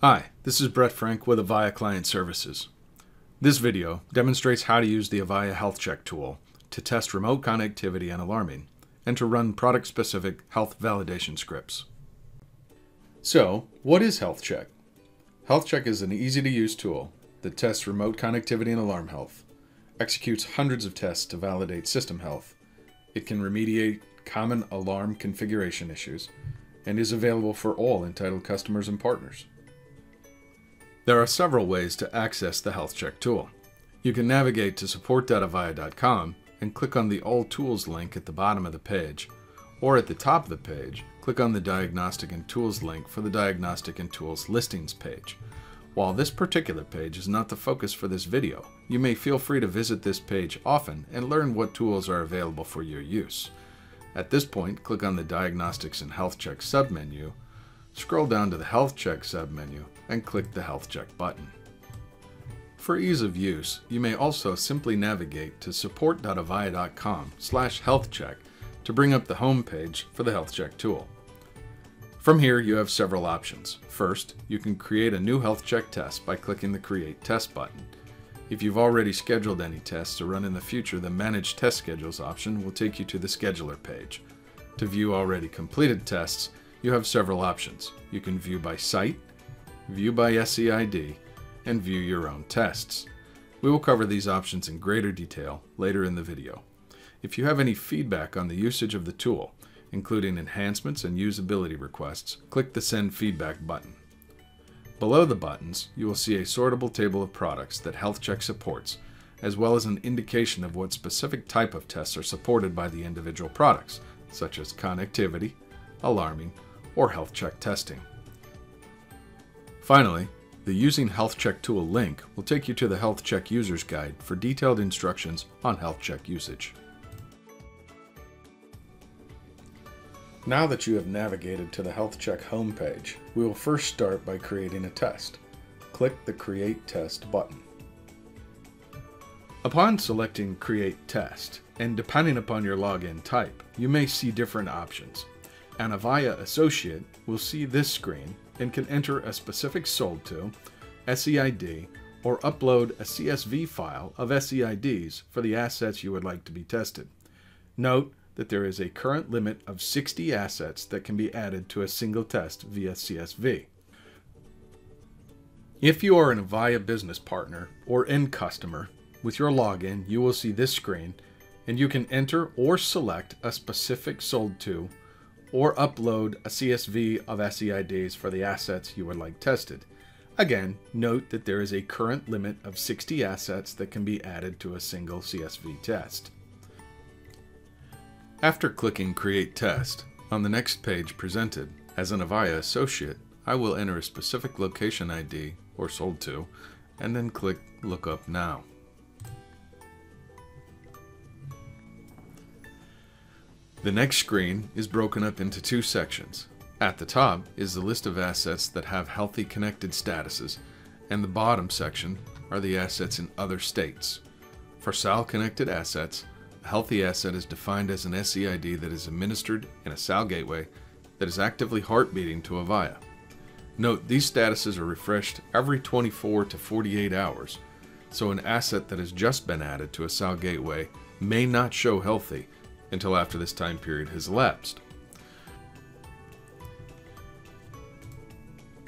Hi, this is Brett Franck with Avaya Client Services. This video demonstrates how to use the Avaya Health Check tool to test remote connectivity and alarming, and to run product-specific health validation scripts. So, what is Health Check? Health Check is an easy-to-use tool that tests remote connectivity and alarm health, executes hundreds of tests to validate system health. It can remediate common alarm configuration issues, and is available for all entitled customers and partners. There are several ways to access the Health Check tool. You can navigate to support.avaya.com and click on the All Tools link at the bottom of the page, or at the top of the page, click on the Diagnostic and Tools link for the Diagnostic and Tools listings page. While this particular page is not the focus for this video, you may feel free to visit this page often and learn what tools are available for your use. At this point, click on the Diagnostics and Health Check submenu, scroll down to the Health Check submenu, and click the Health Check button. For ease of use, you may also simply navigate to support.avaya.com slash healthcheck to bring up the home page for the Health Check tool. From here, you have several options. First, you can create a new Health Check test by clicking the Create Test button. If you've already scheduled any tests to run in the future, the Manage Test Schedules option will take you to the Scheduler page. To view already completed tests, you have several options. You can view by site, view by SEID, and view your own tests. We will cover these options in greater detail later in the video. If you have any feedback on the usage of the tool, including enhancements and usability requests, click the Send Feedback button. Below the buttons, you will see a sortable table of products that HealthCheck supports, as well as an indication of what specific type of tests are supported by the individual products, such as connectivity, alarming, or health check testing. Finally, the Using Health Check tool link will take you to the Health Check User's Guide for detailed instructions on Health Check usage. Now that you have navigated to the Health Check homepage, we will first start by creating a test. Click the Create Test button. Upon selecting Create Test, and depending upon your login type, you may see different options. An Avaya associate will see this screen and can enter a specific sold to, SEID, or upload a CSV file of SEIDs for the assets you would like to be tested. Note that there is a current limit of 60 assets that can be added to a single test via CSV. If you are an Avaya business partner or end customer, with your login, you will see this screen and you can enter or select a specific sold to or upload a CSV of SEIDs for the assets you would like tested. Again, note that there is a current limit of 60 assets that can be added to a single CSV test. After clicking Create Test, on the next page presented, as an Avaya associate, I will enter a specific location ID, or sold to, and then click Look Up Now. The next screen is broken up into two sections. At the top is the list of assets that have healthy connected statuses, and the bottom section are the assets in other states. For SAL connected assets, a healthy asset is defined as an SEID that is administered in a SAL gateway that is actively heartbeating to Avaya. Note these statuses are refreshed every 24 to 48 hours, so an asset that has just been added to a SAL gateway may not show healthy until after this time period has elapsed.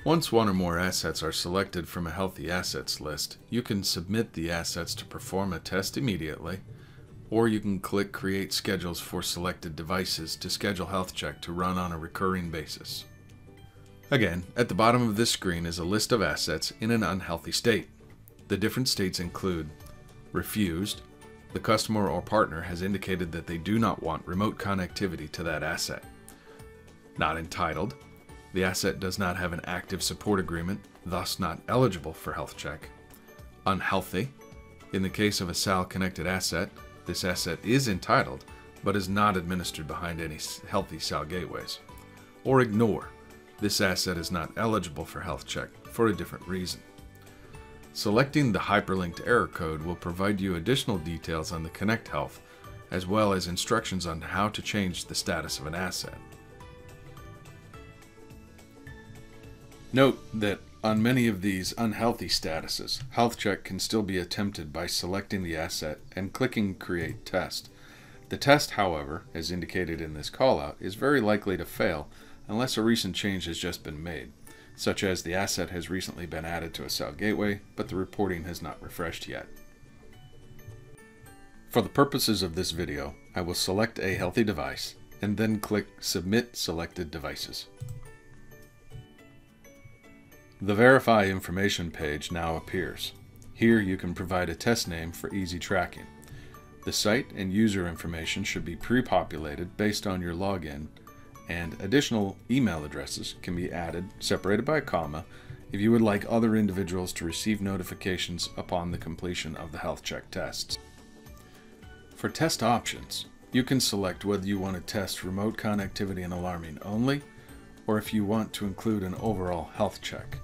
Once one or more assets are selected from a healthy assets list, you can submit the assets to perform a test immediately, or you can click Create Schedules for selected devices to schedule health check to run on a recurring basis. Again, at the bottom of this screen is a list of assets in an unhealthy state. The different states include refused, the customer or partner has indicated that they do not want remote connectivity to that asset. Not entitled, the asset does not have an active support agreement, thus not eligible for health check. Unhealthy, in the case of a SAL connected asset, this asset is entitled, but is not administered behind any healthy SAL gateways. Or ignore, this asset is not eligible for health check for a different reason. Selecting the hyperlinked error code will provide you additional details on the Connect Health, as well as instructions on how to change the status of an asset. Note that On many of these unhealthy statuses, health check can still be attempted by selecting the asset and clicking Create Test. The test, however, as indicated in this callout, is very likely to fail unless a recent change has just been made, such as the asset has recently been added to a SAL gateway, but the reporting has not refreshed yet. For the purposes of this video, I will select a healthy device and then click Submit Selected Devices. The Verify Information page now appears. Here you can provide a test name for easy tracking. The site and user information should be pre-populated based on your login, and additional email addresses can be added, separated by a comma, if you would like other individuals to receive notifications upon the completion of the health check tests. For test options, you can select whether you want to test remote connectivity and alarming only, or if you want to include an overall health check.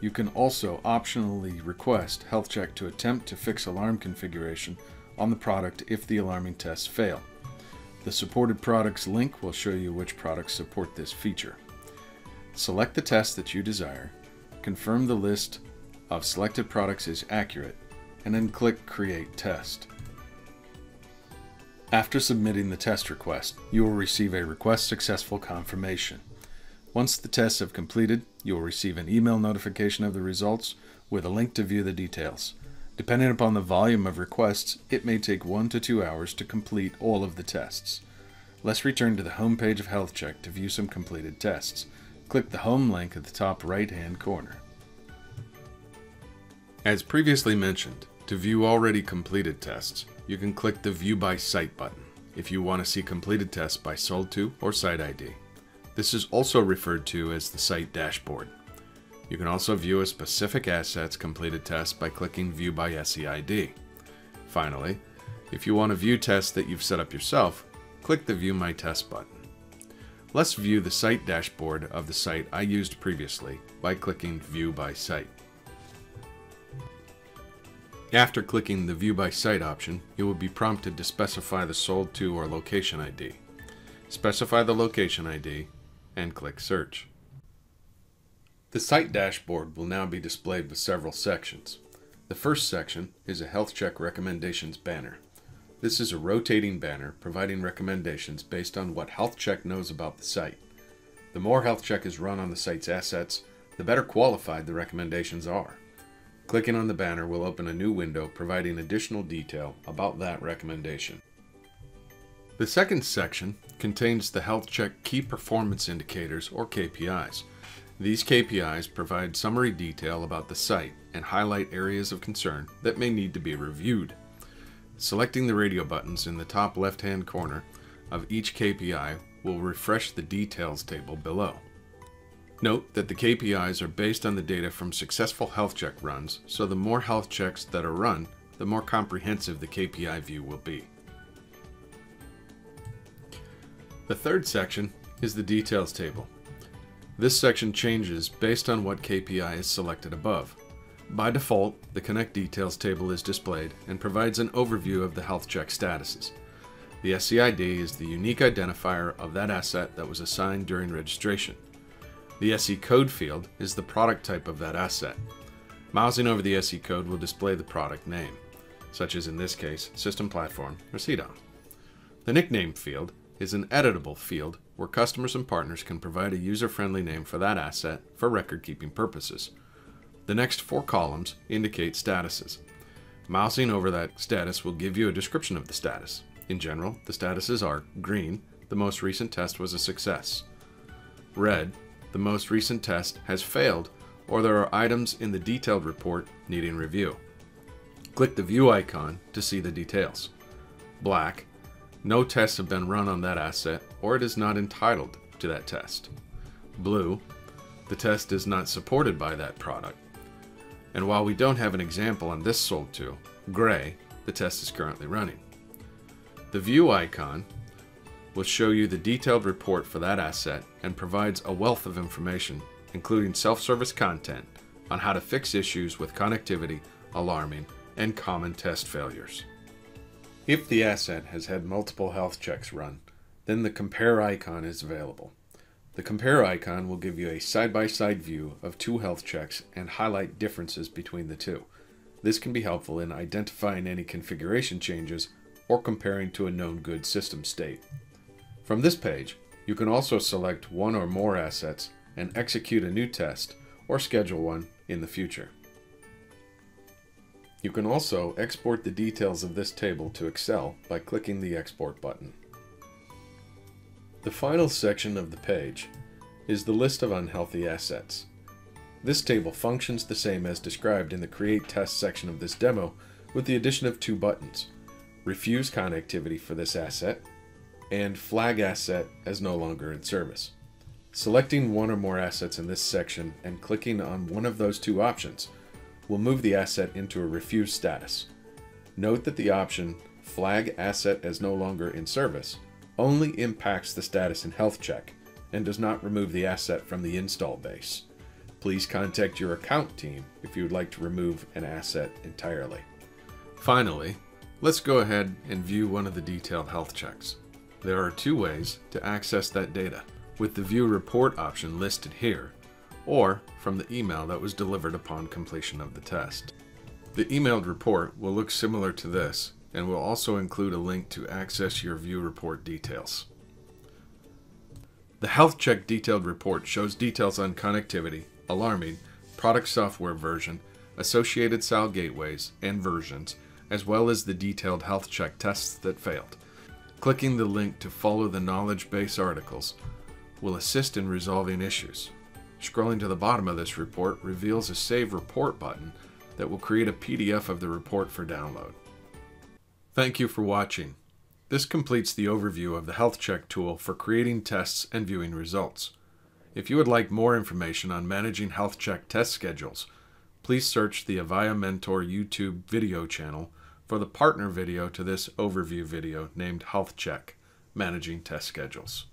You can also optionally request health check to attempt to fix alarm configuration on the product if the alarming tests fail. The supported products link will show you which products support this feature. Select the test that you desire, confirm the list of selected products is accurate, and then click Create Test. After submitting the test request, you will receive a Request Successful confirmation. Once the tests have completed, you will receive an email notification of the results with a link to view the details. Depending upon the volume of requests, it may take one to two hours to complete all of the tests. Let's return to the homepage of HealthCheck to view some completed tests. Click the home link at the top right hand corner. As previously mentioned, to view already completed tests, you can click the View by Site button if you want to see completed tests by sold to or site ID. This is also referred to as the site dashboard. You can also view a specific asset's completed test by clicking View by SEID. Finally, if you want to view tests that you've set up yourself, click the View My Test button. Let's view the site dashboard of the site I used previously by clicking View by Site. After clicking the View by Site option, you will be prompted to specify the sold to or location ID. Specify the location ID and click Search. The site dashboard will now be displayed with several sections. The first section is a health check recommendations banner. This is a rotating banner providing recommendations based on what health check knows about the site. The more health check is run on the site's assets, the better qualified the recommendations are. Clicking on the banner will open a new window providing additional detail about that recommendation. The second section contains the health check key performance indicators or KPIs. These KPIs provide summary detail about the site and highlight areas of concern that may need to be reviewed. Selecting the radio buttons in the top left hand corner of each KPI will refresh the details table below. Note that the KPIs are based on the data from successful health check runs, so the more health checks that are run, the more comprehensive the KPI view will be. The third section is the details table. This section changes based on what KPI is selected above. By default, the Connect Details table is displayed and provides an overview of the health check statuses. The SEID is the unique identifier of that asset that was assigned during registration. The SE code field is the product type of that asset. Mousing over the SE code will display the product name, such as in this case, System Platform or CDOM. The nickname field is an editable field where customers and partners can provide a user-friendly name for that asset for record-keeping purposes. The next four columns indicate statuses. Mousing over that status will give you a description of the status. In general, the statuses are green, the most recent test was a success. Red, the most recent test has failed or there are items in the detailed report needing review. Click the view icon to see the details. Black, no tests have been run on that asset or it is not entitled to that test. Blue, the test is not supported by that product. And while we don't have an example on this sold to, gray, the test is currently running. The view icon will show you the detailed report for that asset and provides a wealth of information, including self-service content on how to fix issues with connectivity, alarming, and common test failures. If the asset has had multiple health checks run, then the compare icon is available. The compare icon will give you a side-by-side view of two health checks and highlight differences between the two. This can be helpful in identifying any configuration changes or comparing to a known good system state. From this page, you can also select one or more assets and execute a new test or schedule one in the future. You can also export the details of this table to Excel by clicking the Export button. The final section of the page is the list of unhealthy assets. This table functions the same as described in the Create Test section of this demo with the addition of two buttons, Refuse Connectivity for this asset and Flag Asset as no longer in service. Selecting one or more assets in this section and clicking on one of those two options will move the asset into a refuse status. Note that the option Flag Asset as no longer in service only impacts the status and Health Check and does not remove the asset from the install base. Please contact your account team if you would like to remove an asset entirely. Finally, let's go ahead and view one of the detailed health checks. There are two ways to access that data, with the View Report option listed here, or from the email that was delivered upon completion of the test. The emailed report will look similar to this and will also include a link to access your view report details. The Health Check detailed report shows details on connectivity, alarming, product software version, associated SAL gateways and versions, as well as the detailed health check tests that failed. Clicking the link to follow the knowledge base articles will assist in resolving issues. Scrolling to the bottom of this report reveals a Save Report button that will create a PDF of the report for download. Thank you for watching. This completes the overview of the Health Check tool for creating tests and viewing results. If you would like more information on managing Health Check test schedules, please search the Avaya Mentor YouTube video channel for the partner video to this overview video named Health Check Managing Test Schedules.